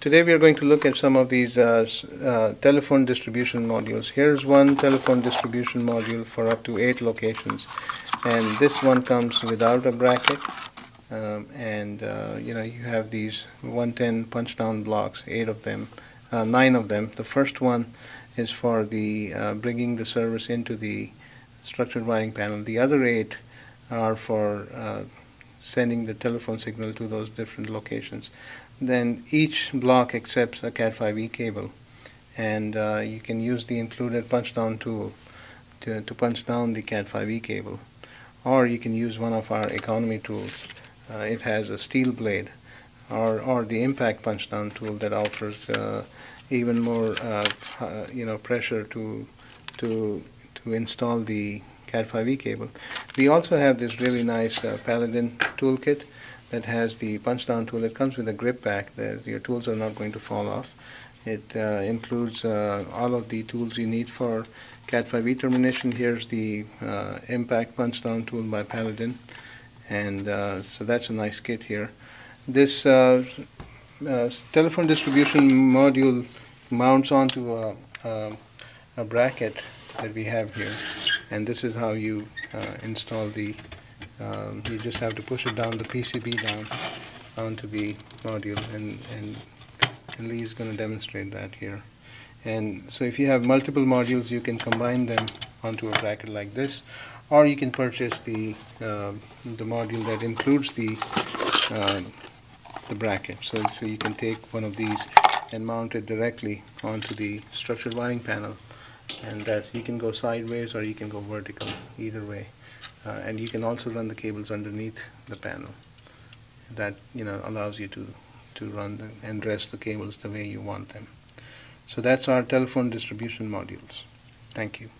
Today we are going to look at some of these uh, uh, telephone distribution modules. Here's one telephone distribution module for up to eight locations. And this one comes without a bracket. Um, and uh, you know you have these 110 punch down blocks, eight of them, uh, nine of them. The first one is for the uh, bringing the service into the structured wiring panel. The other eight are for uh, sending the telephone signal to those different locations. Then each block accepts a Cat5e cable, and uh, you can use the included punch down tool to, to punch down the Cat5e cable, or you can use one of our economy tools. Uh, it has a steel blade, or, or the impact punch down tool that offers uh, even more uh, uh, you know pressure to to to install the Cat5e cable. We also have this really nice uh, Paladin toolkit that has the punch down tool. It comes with a grip that your tools are not going to fall off. It uh, includes uh, all of the tools you need for Cat5e termination. Here's the uh, impact punch down tool by Paladin. And uh, so that's a nice kit here. This uh, uh, telephone distribution module mounts onto a, a, a bracket that we have here. And this is how you uh, install the, um, you just have to push it down, the PCB down onto the module. And, and, and Lee is going to demonstrate that here. And so if you have multiple modules, you can combine them onto a bracket like this. Or you can purchase the, uh, the module that includes the, um, the bracket. So, so you can take one of these and mount it directly onto the structured wiring panel. And that's, you can go sideways or you can go vertical, either way. Uh, and you can also run the cables underneath the panel. That, you know, allows you to, to run the, and dress the cables the way you want them. So that's our telephone distribution modules. Thank you.